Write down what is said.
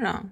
wrong